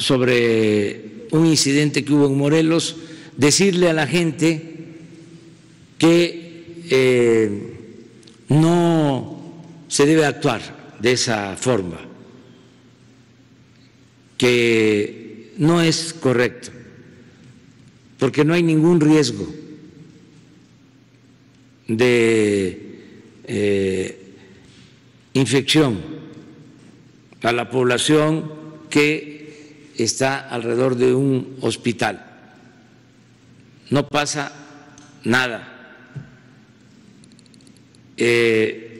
sobre un incidente que hubo en Morelos, decirle a la gente que eh, no se debe actuar de esa forma, que no es correcto, porque no hay ningún riesgo de eh, infección a la población que está alrededor de un hospital. No pasa nada. Eh,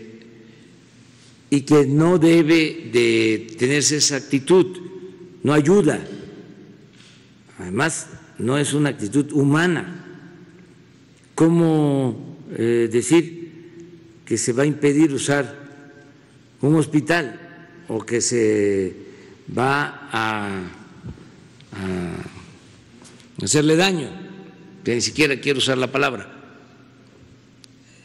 y que no debe de tenerse esa actitud, no ayuda. Además, no es una actitud humana. ¿Cómo eh, decir que se va a impedir usar un hospital o que se va a, hacerle daño, que ni siquiera quiero usar la palabra,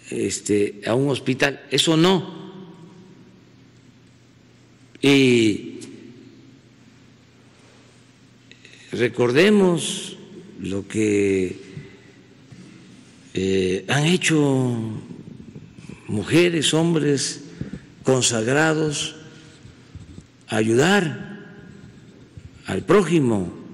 este, a un hospital. Eso no. Y recordemos lo que eh, han hecho mujeres, hombres consagrados a ayudar al prójimo